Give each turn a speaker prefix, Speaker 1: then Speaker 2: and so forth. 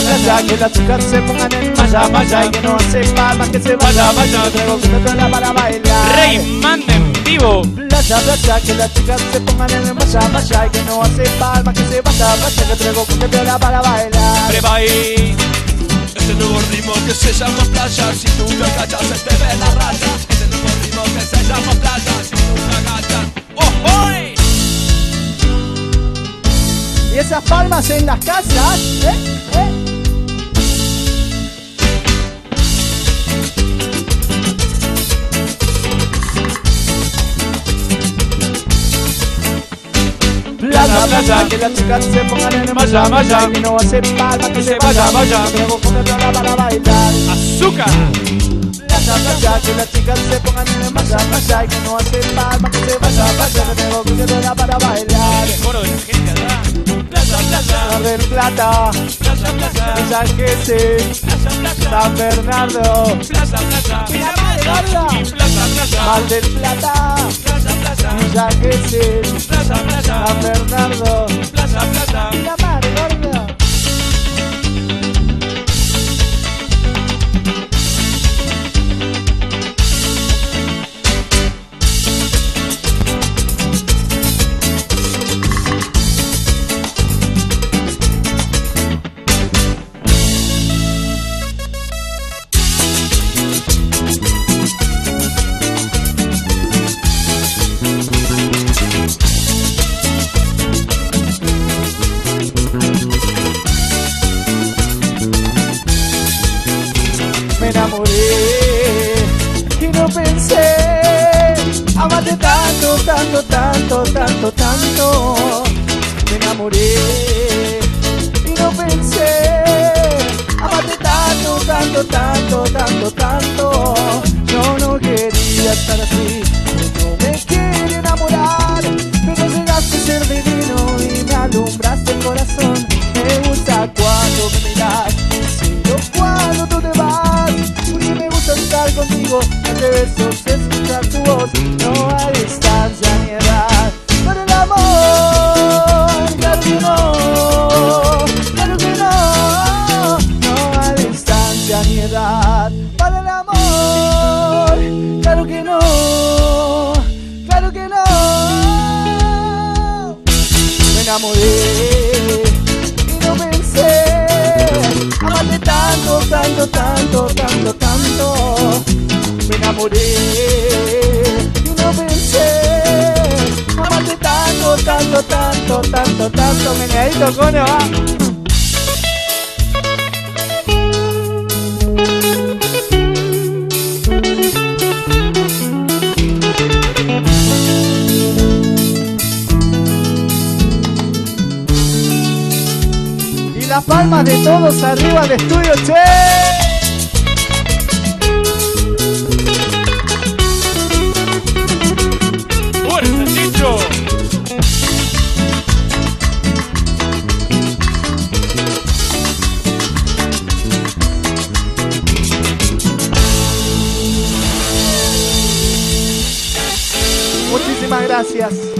Speaker 1: playa, que las chicas se pongan en malla, malla y que no hace palmas, que se vaya, vaya, que traigo cumbia para bailar.
Speaker 2: Rayman en vivo.
Speaker 1: Playa, playa, que las chicas se pongan en malla, malla y que no hace palmas, que se vaya, vaya, que traigo cumbia para bailar.
Speaker 2: Preva ahí.
Speaker 3: Este nuevo ritmo que se llama playa Si tú te agachas te ve la raya Este nuevo ritmo que se llama playa Si tú te agachas ¡Oh, hoy!
Speaker 1: Y esas palmas en las casas, ¿eh? ¿Eh? Playa, que las chicas se pongan en malla, malla Y que no hace palmas, que se vaya, vaya. Que traigo cumbia para bailar.
Speaker 2: Azúcar.
Speaker 1: Playa, playa, que las chicas se pongan en malla, malla Y que no hace palmas, que se vaya, vaya. Traigo cumbia para bailar.
Speaker 2: Coro de la gente acá.
Speaker 3: Playa, playa,
Speaker 1: del Plata,
Speaker 3: playa, playa
Speaker 1: San Gesell,
Speaker 3: Playa, playa,
Speaker 1: San Bernardo.
Speaker 3: Playa, playa
Speaker 1: Mira.
Speaker 3: Playa, playa,
Speaker 1: Mar del Plata,
Speaker 3: playa, playa
Speaker 1: Villa Gesell,
Speaker 3: Playa, playa,
Speaker 1: San Bernardo
Speaker 3: playa,
Speaker 1: me enamoré y no pensé amarte tanto, tanto, tanto, tanto, tanto. Me enamoré y no pensé amarte tanto, tanto, tanto, tanto, tanto. Contigo, darte besos, escuchar tu voz, no hay distancia ni edad. Para el amor, claro que no, claro que no, no hay distancia ni edad. Para el amor, claro que no, claro que no. Me enamoré y no pensé amarte tanto, tanto, tanto, tanto. Enamoré y no pensé amarte tanto, tanto, tanto, tanto, tanto. Meneadito, cono, va. Las palmas de todos arriba de estudio, che. gracias.